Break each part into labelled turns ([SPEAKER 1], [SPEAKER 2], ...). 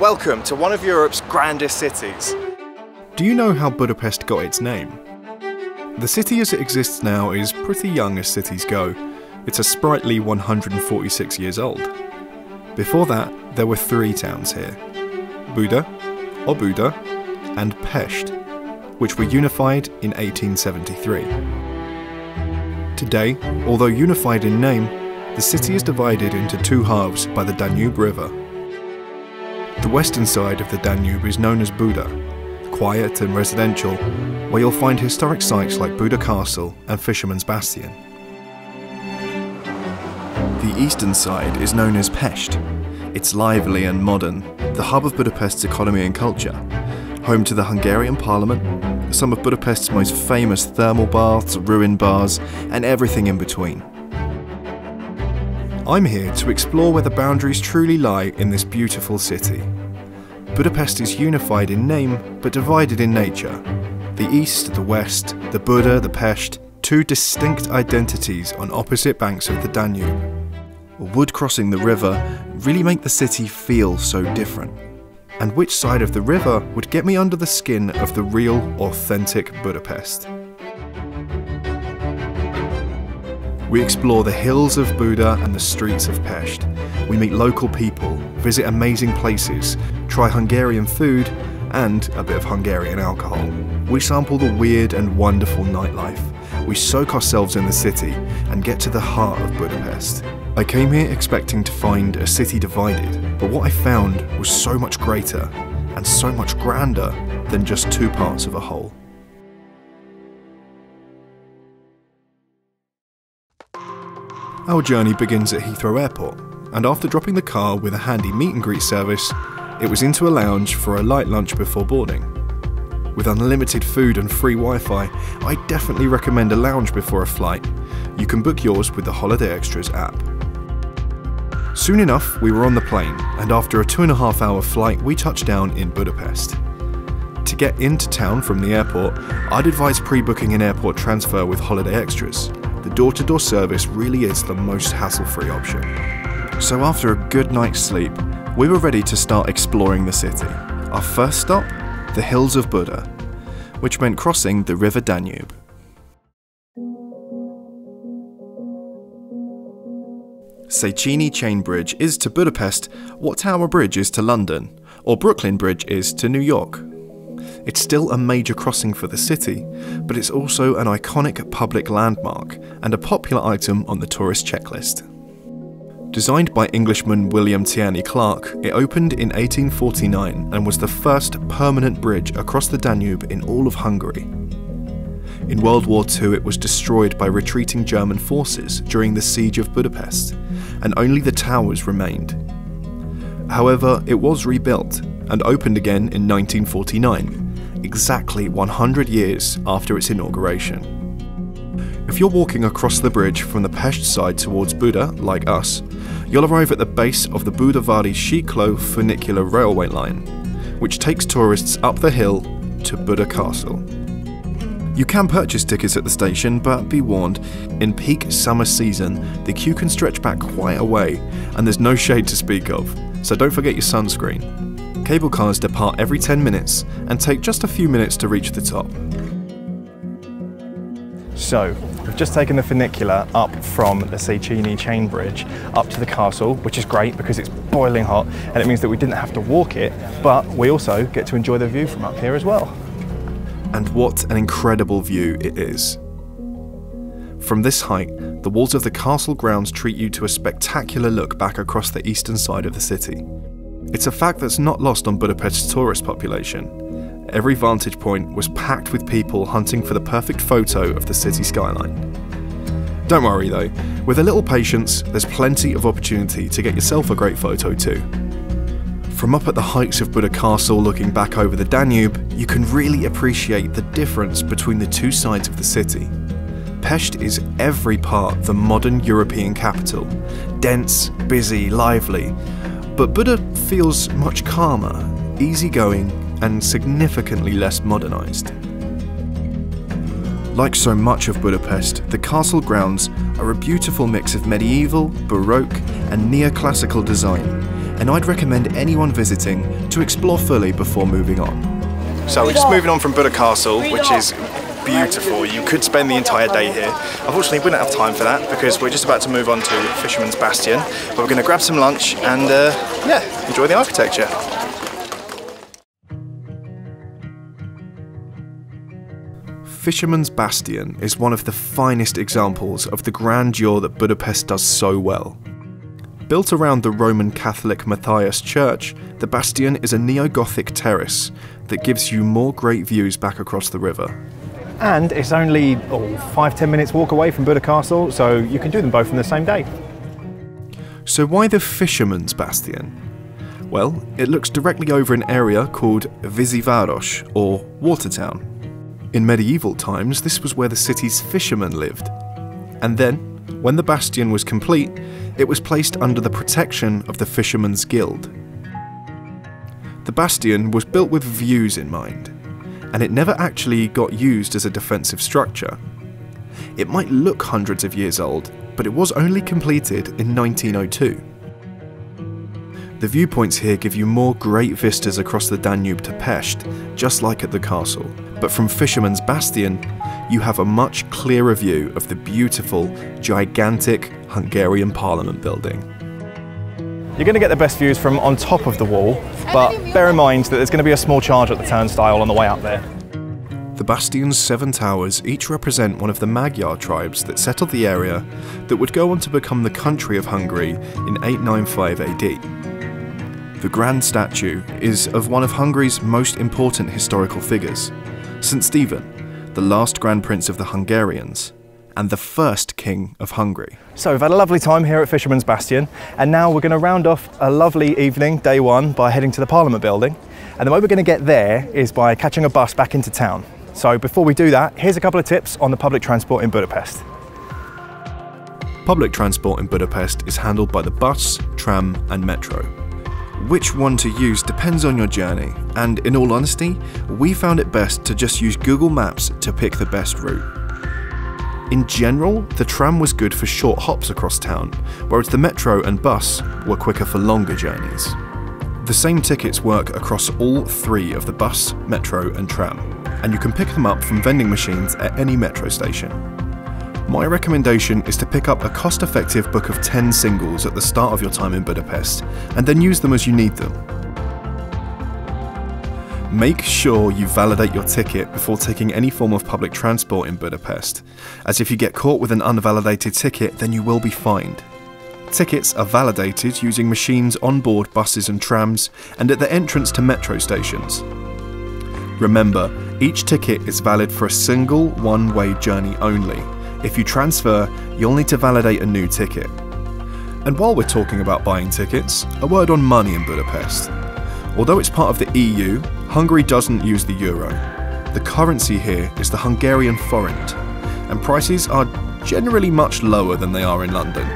[SPEAKER 1] Welcome to one of Europe's grandest cities.
[SPEAKER 2] Do you know how Budapest got its name? The city as it exists now is pretty young as cities go. It's a sprightly 146 years old. Before that, there were three towns here Buda, Óbuda, and Pest, which were unified in 1873. Today, although unified in name, the city is divided into two halves by the Danube River. The western side of the Danube is known as Buda, quiet and residential, where you'll find historic sites like Buda Castle and Fisherman's Bastion. The eastern side is known as Pest. It's lively and modern, the hub of Budapest's economy and culture, home to the Hungarian parliament, some of Budapest's most famous thermal baths, ruin bars, and everything in between. I'm here to explore where the boundaries truly lie in this beautiful city. Budapest is unified in name but divided in nature. The east, the west, the Buda, the Pest, two distinct identities on opposite banks of the Danube. Wood crossing the river really make the city feel so different. And which side of the river would get me under the skin of the real, authentic Budapest? We explore the hills of Buda and the streets of Pest. We meet local people, visit amazing places, try Hungarian food, and a bit of Hungarian alcohol. We sample the weird and wonderful nightlife. We soak ourselves in the city and get to the heart of Budapest. I came here expecting to find a city divided, but what I found was so much greater and so much grander than just two parts of a whole. Our journey begins at Heathrow Airport, and after dropping the car with a handy meet and greet service, it was into a lounge for a light lunch before boarding. With unlimited food and free Wi Fi, I definitely recommend a lounge before a flight. You can book yours with the Holiday Extras app. Soon enough, we were on the plane, and after a two and a half hour flight, we touched down in Budapest. To get into town from the airport, I'd advise pre booking an airport transfer with Holiday Extras the door to door service really is the most hassle free option. So, after a good night's sleep, we were ready to start exploring the city. Our first stop? The hills of Buda, which meant crossing the River Danube. Széchenyi Chain Bridge is to Budapest what Tower Bridge is to London, or Brooklyn Bridge is to New York. It's still a major crossing for the city, but it's also an iconic public landmark and a popular item on the tourist checklist. Designed by Englishman William Tierney Clark, it opened in 1849 and was the first permanent bridge across the Danube in all of Hungary. In World War II, it was destroyed by retreating German forces during the Siege of Budapest, and only the towers remained. However, it was rebuilt and opened again in 1949, exactly 100 years after its inauguration. If you're walking across the bridge from the Pest side towards Buda, like us, you'll arrive at the base of the Budavari Siklo funicular railway line, which takes tourists up the hill to Buda Castle. You can purchase tickets at the station, but be warned, in peak summer season, the queue can stretch back quite a way, and there's no shade to speak of, so don't forget your sunscreen. Cable cars depart every 10 minutes and take just a few minutes to reach the top.
[SPEAKER 1] So, we've just taken the funicular up from the Széchenyi chain bridge up to the castle, which is great because it's boiling hot and it means that we didn't have to walk it, but we also get to enjoy the view from up here as well.
[SPEAKER 2] And what an incredible view it is. From this height, the walls of the castle grounds treat you to a spectacular look back across the eastern side of the city. It's a fact that's not lost on Budapest's tourist population. Every vantage point was packed with people hunting for the perfect photo of the city skyline. Don't worry though, with a little patience, there's plenty of opportunity to get yourself a great photo too. From up at the heights of Buda Castle looking back over the Danube, you can really appreciate the difference between the two sides of the city. Pest is every part the modern European capital dense, busy, lively, but Buda feels much calmer, easygoing, and significantly less modernised. Like so much of Budapest, the castle grounds are a beautiful mix of medieval, Baroque, and neoclassical design, and I'd recommend anyone visiting to explore fully before moving on.
[SPEAKER 1] So we're just moving on from Buda Castle, which is beautiful. You could spend the entire day here. Unfortunately, we don't have time for that because we're just about to move on to Fisherman's Bastion. But we're going to grab some lunch and, uh, yeah, enjoy the architecture.
[SPEAKER 2] Fisherman's Bastion is one of the finest examples of the grandeur that Budapest does so well. Built around the Roman Catholic Matthias Church, the Bastion is a neo Gothic terrace that gives you more great views back across the river.
[SPEAKER 1] And it's only oh, five, ten minutes walk away from Buda Castle, so you can do them both in the same day.
[SPEAKER 2] So, why the Fisherman's Bastion? Well, it looks directly over an area called Víziváros, or Watertown. In medieval times, this was where the city's fishermen lived. And then, when the bastion was complete, it was placed under the protection of the Fishermen's Guild. The bastion was built with views in mind, and it never actually got used as a defensive structure. It might look hundreds of years old, but it was only completed in 1902. The viewpoints here give you more great vistas across the Danube to Pest, just like at the castle. But from Fisherman's Bastion, you have a much clearer view of the beautiful, gigantic Hungarian Parliament building.
[SPEAKER 1] You're going to get the best views from on top of the wall, but bear in mind that there's going to be a small charge at the turnstile on the way up there.
[SPEAKER 2] The Bastion's seven towers each represent one of the Magyar tribes that settled the area that would go on to become the country of Hungary in 895 AD. The grand statue is of one of Hungary's most important historical figures, St. Stephen, the last Grand Prince of the Hungarians, and the first King of Hungary.
[SPEAKER 1] So we've had a lovely time here at Fisherman's Bastion, and now we're going to round off a lovely evening, day one, by heading to the Parliament building. And the way we're going to get there is by catching a bus back into town. So before we do that, here's a couple of tips on the public transport in Budapest.
[SPEAKER 2] Public transport in Budapest is handled by the bus, tram, and metro. Which one to use depends on your journey, and in all honesty, we found it best to just use Google Maps to pick the best route. In general, the tram was good for short hops across town, whereas the metro and bus were quicker for longer journeys. The same tickets work across all three of the bus, metro, and tram, and you can pick them up from vending machines at any metro station. My recommendation is to pick up a cost effective book of 10 singles at the start of your time in Budapest, and then use them as you need them. Make sure you validate your ticket before taking any form of public transport in Budapest, as if you get caught with an unvalidated ticket, then you will be fined. Tickets are validated using machines on board buses and trams and at the entrance to metro stations. Remember, each ticket is valid for a single one way journey only. If you transfer, you'll need to validate a new ticket. And while we're talking about buying tickets, a word on money in Budapest. Although it's part of the EU, Hungary doesn't use the euro. The currency here is the Hungarian forint, and prices are generally much lower than they are in London.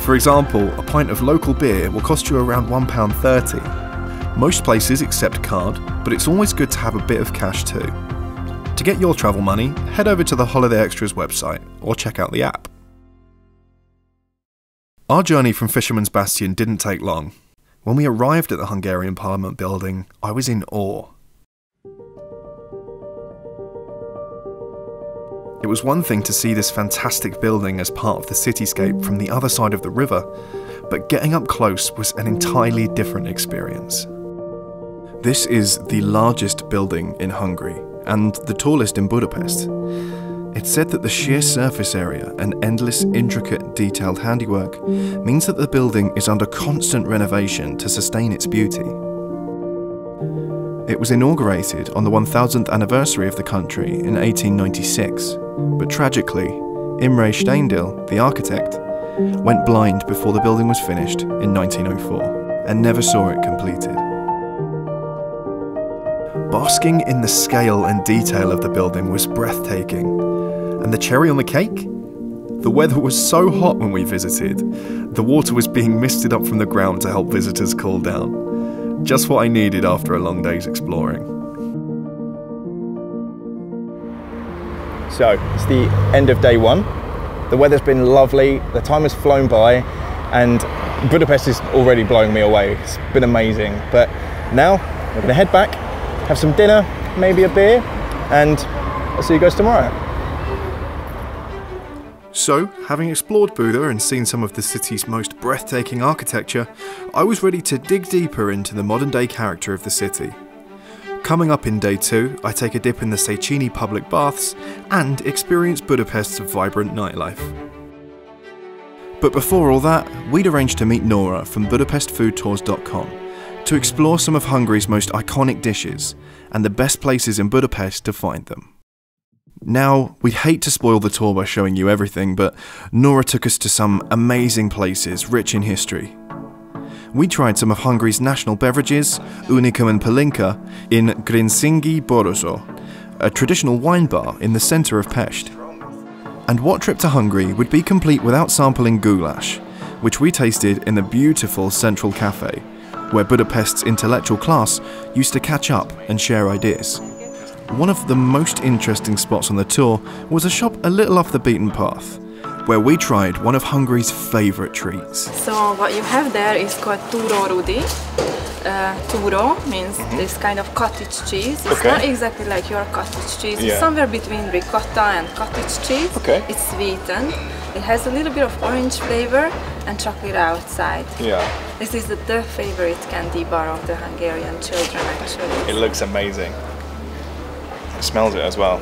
[SPEAKER 2] For example, a pint of local beer will cost you around £1.30. Most places accept card, but it's always good to have a bit of cash too. To get your travel money, head over to the Holiday Extras website or check out the app. Our journey from Fisherman's Bastion didn't take long. When we arrived at the Hungarian Parliament building, I was in awe. It was one thing to see this fantastic building as part of the cityscape from the other side of the river, but getting up close was an entirely different experience. This is the largest building in Hungary and the tallest in Budapest. It's said that the sheer surface area and endless, intricate, detailed handiwork means that the building is under constant renovation to sustain its beauty. It was inaugurated on the 1000th anniversary of the country in 1896, but tragically, Imre Steindl, the architect, went blind before the building was finished in 1904 and never saw it completed. Basking in the scale and detail of the building was breathtaking, and the cherry on the cake? The weather was so hot when we visited, the water was being misted up from the ground to help visitors cool down. Just what I needed after a long day's exploring.
[SPEAKER 1] So it's the end of day one. The weather's been lovely, the time has flown by, and Budapest is already blowing me away. It's been amazing. But now we're going to head back, have some dinner, maybe a beer, and I'll see you guys tomorrow.
[SPEAKER 2] So, having explored Buda and seen some of the city's most breathtaking architecture, I was ready to dig deeper into the modern day character of the city. Coming up in day two, I take a dip in the Széchenyi public baths and experience Budapest's vibrant nightlife. But before all that, we'd arranged to meet Nora from BudapestFoodTours.com to explore some of Hungary's most iconic dishes and the best places in Budapest to find them. Now, we'd hate to spoil the tour by showing you everything, but Nora took us to some amazing places rich in history we tried some of Hungary's national beverages, Unicum and Palinka, in Grinzingi Borozo, a traditional wine bar in the centre of Pest. And what trip to Hungary would be complete without sampling goulash, which we tasted in the beautiful Central Cafe, where Budapest's intellectual class used to catch up and share ideas. One of the most interesting spots on the tour was a shop a little off the beaten path, where we tried one of Hungary's favourite treats.
[SPEAKER 3] So what you have there is called Túró Rudi. Uh, turo means mm -hmm. this kind of cottage cheese. It's okay. not exactly like your cottage cheese. Yeah. It's somewhere between ricotta and cottage cheese.
[SPEAKER 1] Okay.
[SPEAKER 3] It's sweetened. It has a little bit of orange flavor and chocolate outside.
[SPEAKER 1] Yeah.
[SPEAKER 3] This is the, the favorite candy bar of the Hungarian children actually.
[SPEAKER 1] It looks amazing. It smells it as well.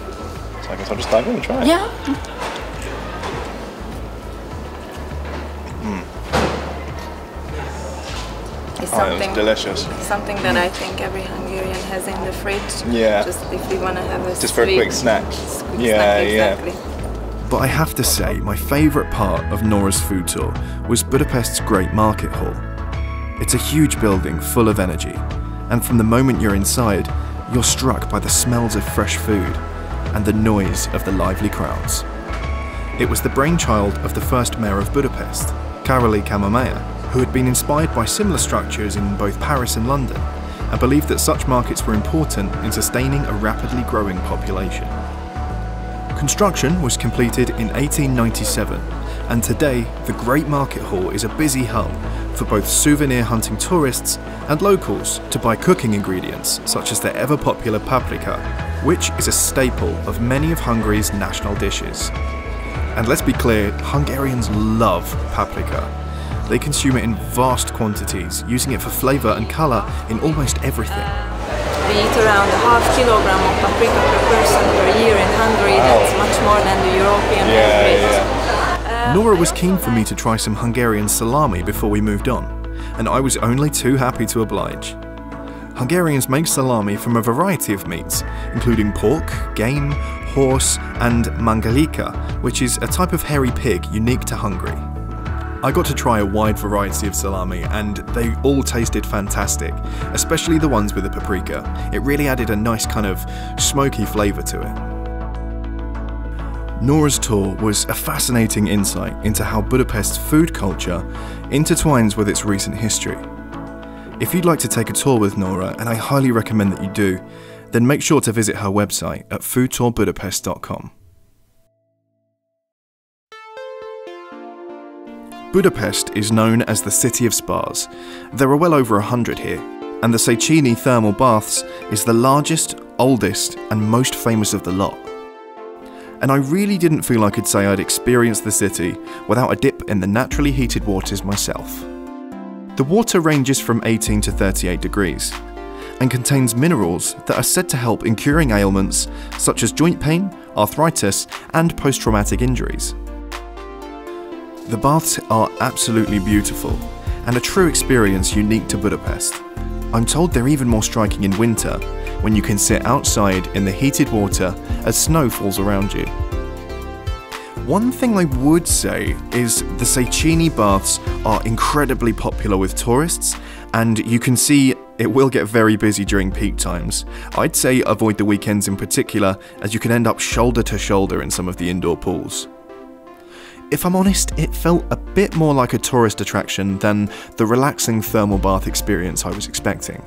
[SPEAKER 1] So I guess I'll just dive in and try it.
[SPEAKER 3] Yeah. Hmm.
[SPEAKER 1] is oh, something delicious.
[SPEAKER 3] Something that hmm. I think every Hungarian has in the fridge.
[SPEAKER 1] Yeah.
[SPEAKER 3] Just if we want to have a
[SPEAKER 1] just for a quick snack.
[SPEAKER 3] Quick
[SPEAKER 1] yeah,
[SPEAKER 3] snack, exactly.
[SPEAKER 2] yeah. But I have to say, my favourite part of Nora's food tour was Budapest's Great Market Hall. It's a huge building full of energy, and from the moment you're inside, you're struck by the smells of fresh food and the noise of the lively crowds. It was the brainchild of the first mayor of Budapest, Károly Kamermayer, who had been inspired by similar structures in both Paris and London, and believed that such markets were important in sustaining a rapidly growing population. Construction was completed in 1897, and today the Great Market Hall is a busy hub for both souvenir hunting tourists and locals to buy cooking ingredients such as the ever popular paprika, which is a staple of many of Hungary's national dishes. And let's be clear, Hungarians love paprika, they consume it in vast quantities, using it for flavour and colour in almost everything.
[SPEAKER 3] We eat around a half kilogram of paprika per person per year in Hungary. Wow. That's much more than the European yeah, average.
[SPEAKER 2] Yeah. Uh, Nora was keen for me to try some Hungarian salami before we moved on, and I was only too happy to oblige. Hungarians make salami from a variety of meats, including pork, game, horse, and mangalica, which is a type of hairy pig unique to Hungary. I got to try a wide variety of salami and they all tasted fantastic, especially the ones with the paprika. It really added a nice kind of smoky flavour to it. Nora's tour was a fascinating insight into how Budapest's food culture intertwines with its recent history. If you'd like to take a tour with Nora, and I highly recommend that you do, then make sure to visit her website at foodtourbudapest.com. Budapest is known as the City of Spas. There are well over a hundred here, and the Széchenyi Thermal Baths is the largest, oldest, and most famous of the lot. And I really didn't feel I could say I'd experienced the city without a dip in the naturally heated waters myself. The water ranges from 18 to 38 degrees, and contains minerals that are said to help in curing ailments such as joint pain, arthritis, and post traumatic injuries. The baths are absolutely beautiful and a true experience unique to Budapest. I'm told they're even more striking in winter when you can sit outside in the heated water as snow falls around you. One thing I would say is the Széchenyi baths are incredibly popular with tourists and you can see it will get very busy during peak times. I'd say avoid the weekends in particular as you can end up shoulder to shoulder in some of the indoor pools. If I'm honest, it felt a bit more like a tourist attraction than the relaxing thermal bath experience I was expecting.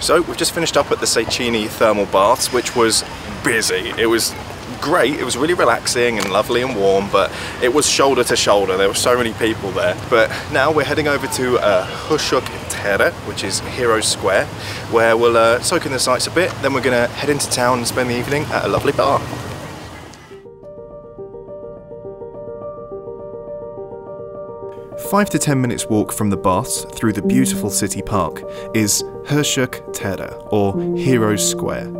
[SPEAKER 2] So we've just finished up at the Széchenyi thermal baths, which was busy. It was
[SPEAKER 1] great. It was really relaxing and lovely and warm, but it was shoulder to shoulder. There were so many people there. But now we're heading over to uh, Hősök tere, which is Heroes Square, where we'll uh, soak in the sights a bit. Then we're gonna head into town and spend the evening at a lovely bar.
[SPEAKER 2] Five to ten minutes walk from the baths through the beautiful city park is Hősök tere, or Heroes Square.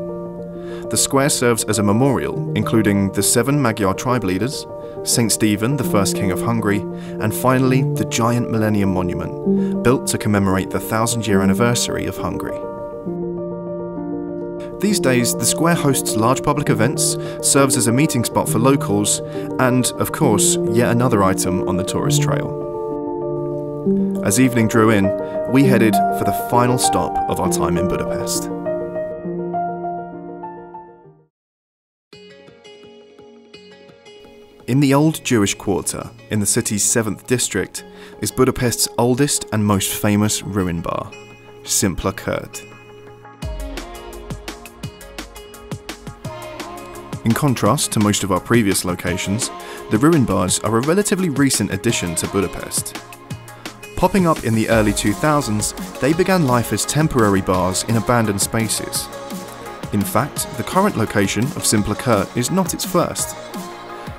[SPEAKER 2] The square serves as a memorial, including the seven Magyar tribe leaders, St. Stephen, the first king of Hungary, and finally the giant Millennium Monument, built to commemorate the thousand year anniversary of Hungary. These days, the square hosts large public events, serves as a meeting spot for locals, and, of course, yet another item on the tourist trail. As evening drew in, we headed for the final stop of our time in Budapest. In the old Jewish quarter, in the city's 7th district, is Budapest's oldest and most famous ruin bar, Szimpla Kert. In contrast to most of our previous locations, the ruin bars are a relatively recent addition to Budapest. Popping up in the early 2000s, they began life as temporary bars in abandoned spaces. In fact, the current location of Szimpla Kert is not its first.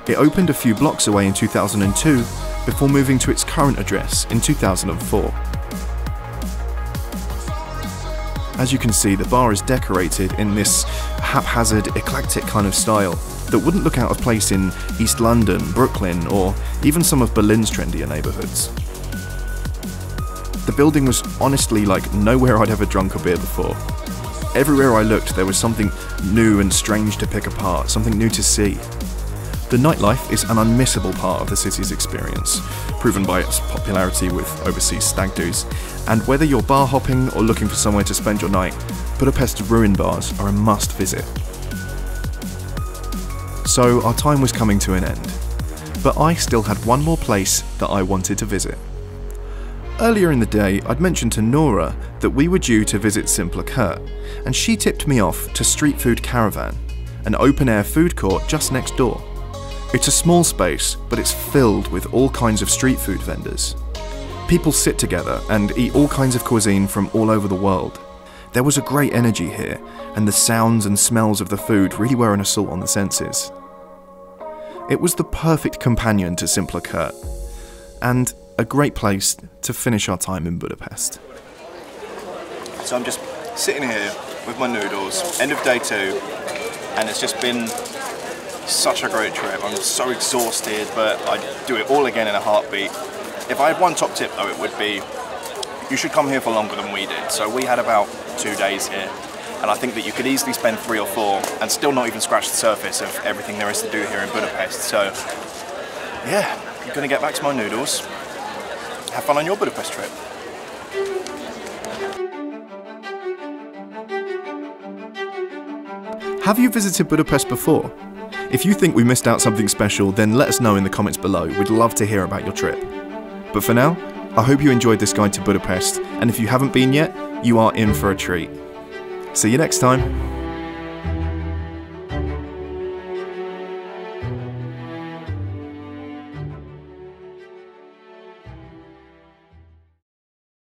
[SPEAKER 2] It opened a few blocks away in 2002 before moving to its current address in 2004. As you can see, the bar is decorated in this haphazard, eclectic kind of style that wouldn't look out of place in East London, Brooklyn, or even some of Berlin's trendier neighbourhoods. The building was honestly like nowhere I'd ever drunk a beer before. Everywhere I looked, there was something new and strange to pick apart, something new to see. The nightlife is an unmissable part of the city's experience, proven by its popularity with overseas stag do's, and whether you're bar hopping or looking for somewhere to spend your night, Budapest's ruin bars are a must visit. So our time was coming to an end, but I still had one more place that I wanted to visit. Earlier in the day, I'd mentioned to Nora that we were due to visit Szimpla Kert, and she tipped me off to Street Food Caravan, an open air food court just next door. It's a small space, but it's filled with all kinds of street food vendors. People sit together and eat all kinds of cuisine from all over the world. There was a great energy here, and the sounds and smells of the food really were an assault on the senses. It was the perfect companion to Szimpla Kert, and a great place to finish our time in Budapest.
[SPEAKER 1] So I'm just sitting here with my noodles, end of day two, and it's just been such a great trip. I'm so exhausted, but I'd do it all again in a heartbeat. If I had one top tip though, it would be you should come here for longer than we did. So we had about two days here, and I think that you could easily spend three or four and still not even scratch the surface of everything there is to do here in Budapest. So yeah, I'm gonna get back to my noodles, have fun on your Budapest trip.
[SPEAKER 2] Have you visited Budapest before? If you think we missed out something special, then let us know in the comments below. We'd love to hear about your trip. But for now, I hope you enjoyed this guide to Budapest, and if you haven't been yet, you are in for a treat. See you next time.